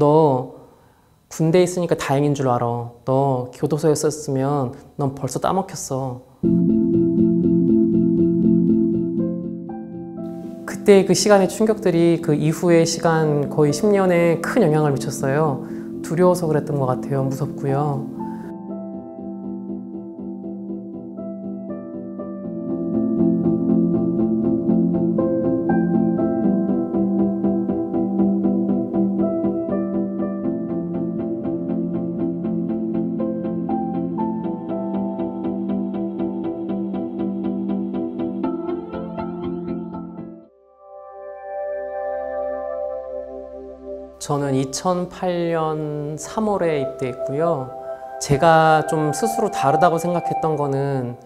너 군대에 있으니까 다행인 줄 알아. 너 교도소였었으면 넌 벌써 따먹혔어. 그때 그 시간의 충격들이 그 이후의 시간 거의 10년에 큰 영향을 미쳤어요. 두려워서 그랬던 것 같아요. 무섭고요. 저는 2008년 3월에 입대했고요. 제가 좀 스스로 다르다고 생각했던 거는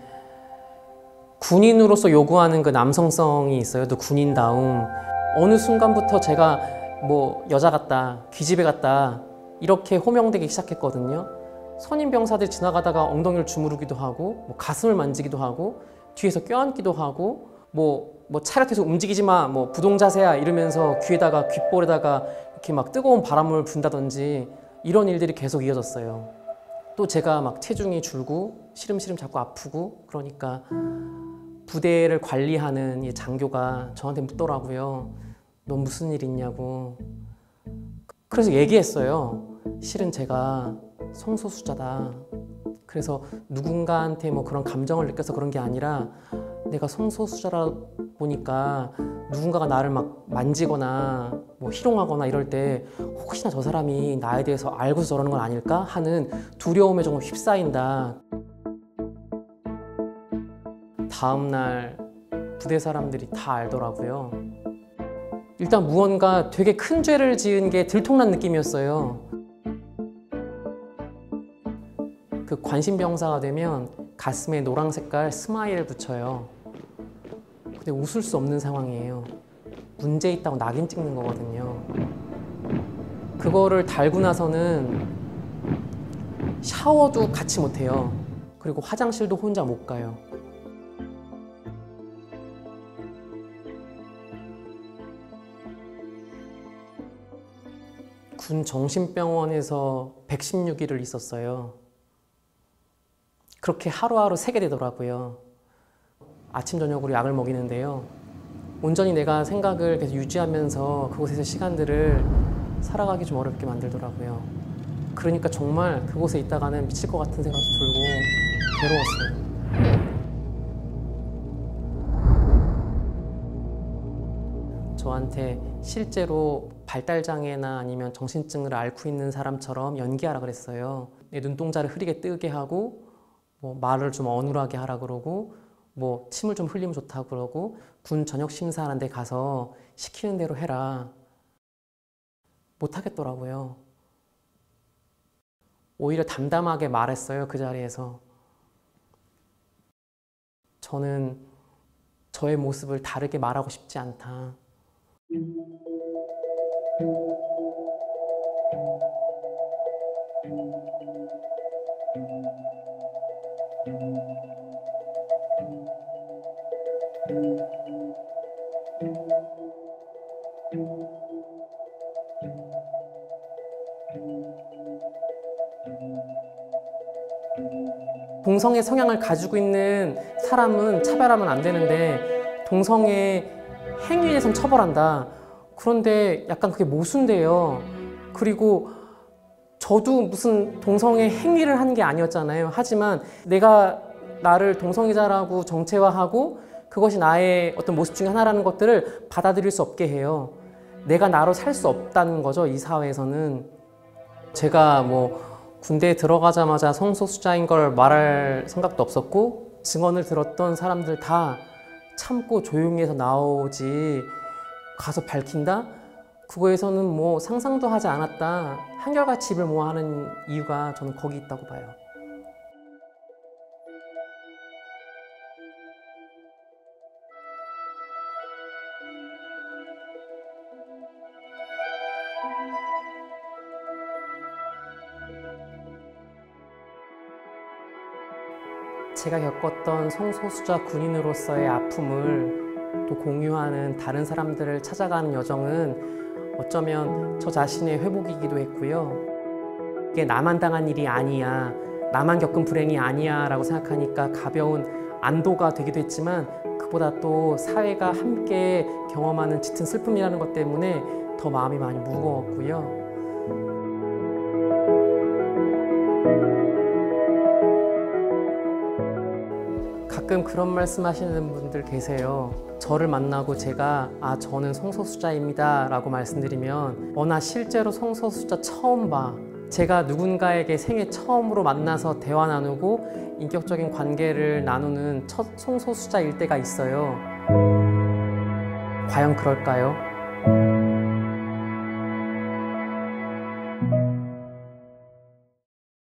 군인으로서 요구하는 그 남성성이 있어요. 또 군인다움. 어느 순간부터 제가 뭐 여자 같다, 귀집애 같다 이렇게 호명되기 시작했거든요. 선임 병사들 지나가다가 엉덩이를 주무르기도 하고 뭐 가슴을 만지기도 하고 뒤에서 껴안기도 하고 뭐, 뭐 차렷해서 움직이지 마, 뭐 부동자세야 이러면서 귀에다가 귓볼에다가 이렇게 막 뜨거운 바람을 분다든지 이런 일들이 계속 이어졌어요. 또 제가 막 체중이 줄고 시름시름 자꾸 아프고 그러니까 부대를 관리하는 이 장교가 저한테 묻더라고요. 너 무슨 일 있냐고. 그래서 얘기했어요. 실은 제가 성소수자다. 그래서 누군가한테 뭐 그런 감정을 느껴서 그런 게 아니라 내가 성소수자라 보니까 누군가가 나를 막 만지거나 뭐 희롱하거나 이럴 때 혹시나 저 사람이 나에 대해서 알고서 저러는 건 아닐까 하는 두려움에 조금 휩싸인다. 다음 날 부대 사람들이 다 알더라고요. 일단 무언가 되게 큰 죄를 지은 게 들통난 느낌이었어요. 그 관심병사가 되면 가슴에 노랑 색깔 smile 붙여요. 근데 웃을 수 없는 상황이에요. 문제 있다고 낙인 찍는 거거든요. 그거를 달고 나서는 샤워도 같이 못 해요. 그리고 화장실도 혼자 못 가요. 군 정신병원에서 116일을 있었어요. 그렇게 하루하루 새게 되더라고요. 아침 저녁으로 약을 먹이는데요. 온전히 내가 생각을 계속 유지하면서 그곳에서 시간들을 살아가기 좀 어렵게 만들더라고요. 그러니까 정말 그곳에 있다가는 미칠 것 같은 생각도 들고 괴로웠어요. 저한테 실제로 발달장애나 아니면 정신증을 앓고 있는 사람처럼 연기하라 그랬어요. 내 눈동자를 흐리게 뜨게 하고 뭐 말을 좀 어눌하게 하라 그러고 뭐 침을 좀 흘리면 좋다고 그러고 군 전역 심사하는 데 가서 시키는 대로 해라. 못 하겠더라고요. 오히려 담담하게 말했어요. 그 자리에서. 저는 저의 모습을 다르게 말하고 싶지 않다. 동성애 성향을 가지고 있는 사람은 차별하면 안 되는데 동성애 행위에 대해서 처벌한다. 그런데 약간 그게 모순돼요. 그리고 저도 무슨 동성애 행위를 한 게 아니었잖아요. 하지만 내가 나를 동성애자라고 정체화하고 그것이 나의 어떤 모습 중에 하나라는 것들을 받아들일 수 없게 해요. 내가 나로 살 수 없다는 거죠. 이 사회에서는. 제가 뭐 군대에 들어가자마자 성소수자인 걸 말할 생각도 없었고 증언을 들었던 사람들 다 참고 조용히 해서 나오지 가서 밝힌다? 그거에서는 뭐 상상도 하지 않았다. 한결같이 입을 모아하는 이유가 저는 거기 있다고 봐요. 제가 겪었던 성소수자 군인으로서의 아픔을 또 공유하는 다른 사람들을 찾아가는 여정은 어쩌면 저 자신의 회복이기도 했고요. 이게 나만 당한 일이 아니야, 나만 겪은 불행이 아니야 라고 생각하니까 가벼운 안도가 되기도 했지만 그보다 또 사회가 함께 경험하는 짙은 슬픔이라는 것 때문에 더 마음이 많이 무거웠고요. 가끔 그런 말씀 하시는 분들 계세요. 저를 만나고 제가 아 저는 성소수자입니다 라고 말씀드리면 어나 실제로 성소수자 처음 봐 제가 누군가에게 생애 처음으로 만나서 대화 나누고 인격적인 관계를 나누는 첫 성소수자일 때가 있어요 과연 그럴까요?